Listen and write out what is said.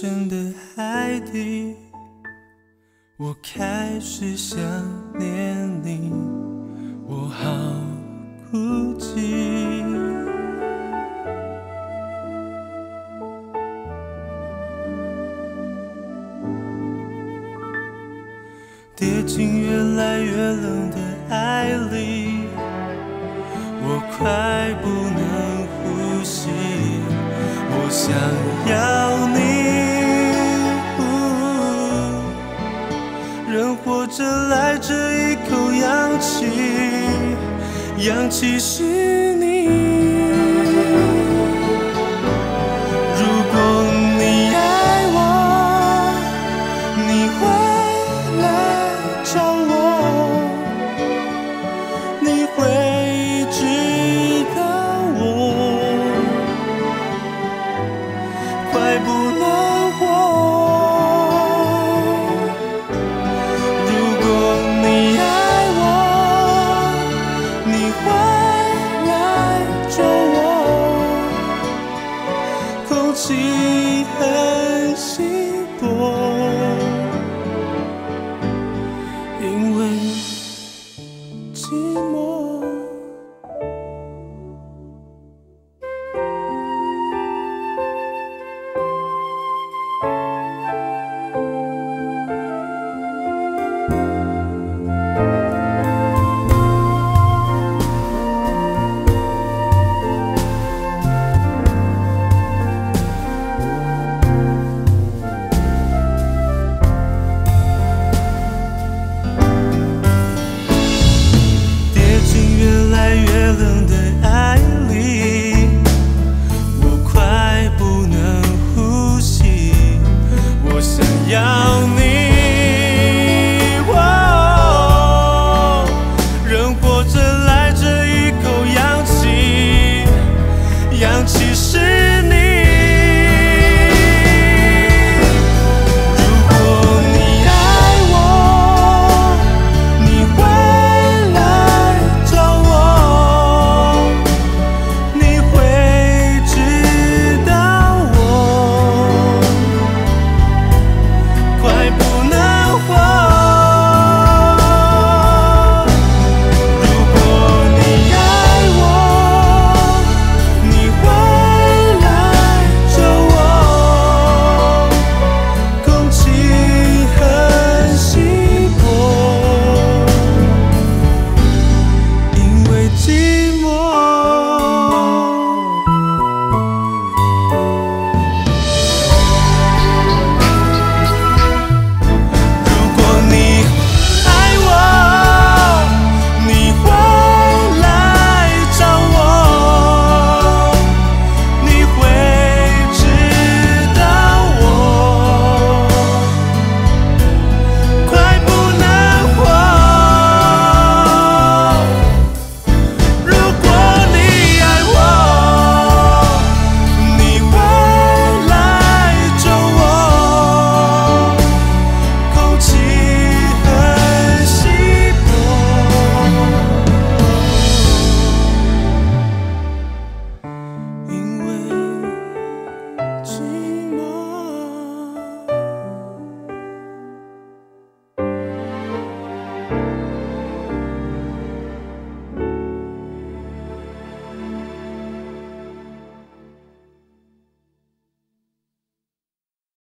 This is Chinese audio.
深的海底我开始想念你我好孤寂。跌进越来越冷的爱里我快不能呼吸我想要我这来这一口氧气氧气是你。如果你爱我你会来找我。你会知道我。快不能 yeah.